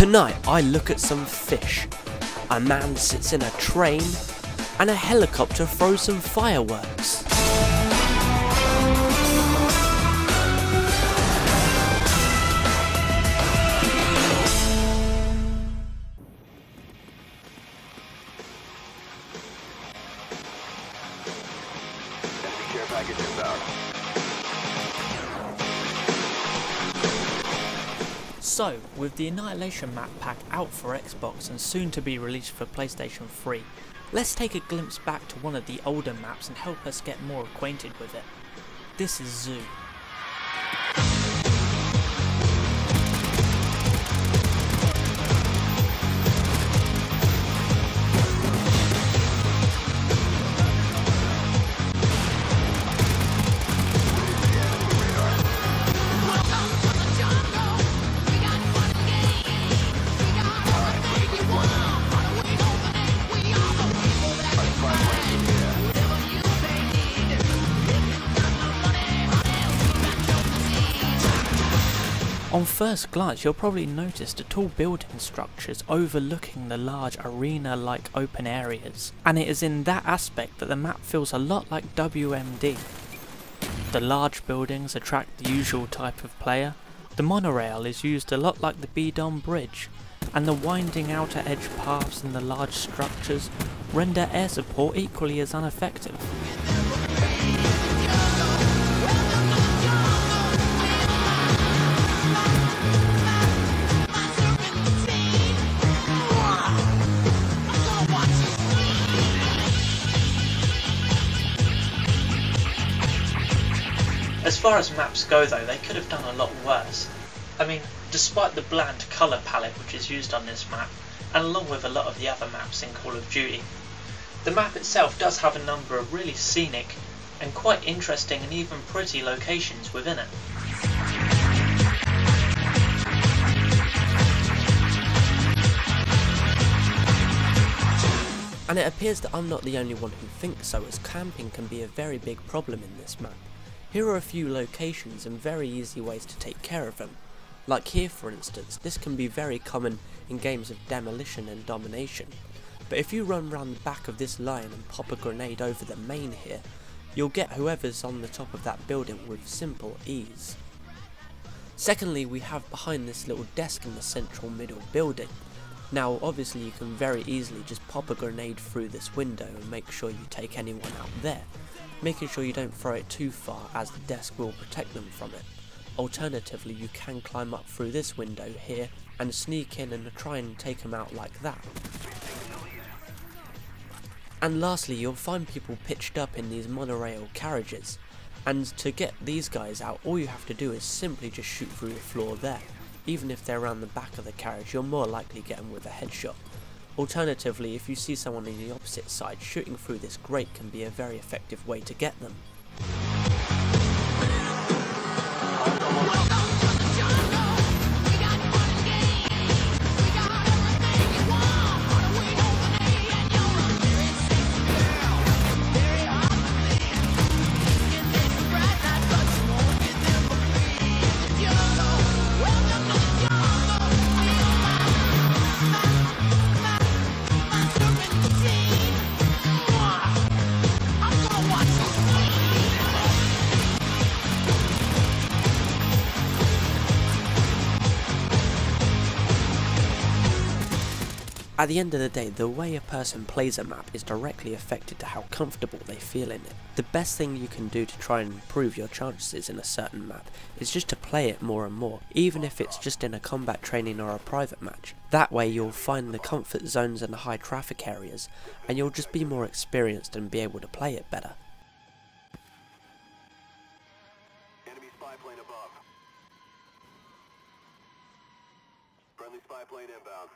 Tonight I look at some fish, a man sits in a train, and a helicopter throws some fireworks. Package inbound. So, with the Annihilation map pack out for Xbox and soon to be released for PlayStation 3, let's take a glimpse back to one of the older maps and help us get more acquainted with it. This is Zoo. On first glance, you'll probably notice the tall building structures overlooking the large arena-like open areas, and it is in that aspect that the map feels a lot like WMD. The large buildings attract the usual type of player, the monorail is used a lot like the Bidon Bridge, and the winding outer edge paths and the large structures render air support equally as ineffective. As far as maps go though, they could have done a lot worse. I mean, despite the bland colour palette which is used on this map, and along with a lot of the other maps in Call of Duty, the map itself does have a number of really scenic and quite interesting and even pretty locations within it. And it appears that I'm not the only one who thinks so, as camping can be a very big problem in this map. Here are a few locations and very easy ways to take care of them. Like here for instance, this can be very common in games of demolition and domination. But if you run round the back of this line and pop a grenade over the main here, you'll get whoever's on the top of that building with simple ease. Secondly, we have behind this little desk in the central middle building. Now obviously you can very easily just pop a grenade through this window and make sure you take anyone out there, making sure you don't throw it too far as the desk will protect them from it. Alternatively you can climb up through this window here and sneak in and try and take them out like that. And lastly you'll find people pitched up in these monorail carriages, and to get these guys out all you have to do is simply just shoot through the floor there. Even if they're around the back of the carriage, you're more likely to get them with a headshot. Alternatively, if you see someone on the opposite side, shooting through this grate can be a very effective way to get them. At the end of the day, the way a person plays a map is directly affected to how comfortable they feel in it. The best thing you can do to try and improve your chances in a certain map is just to play it more and more, even if it's just in a combat training or a private match. That way you'll find the comfort zones and the high traffic areas, and you'll just be more experienced and be able to play it better. Friendly spy plane inbound.